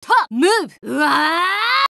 とムーブ。うわ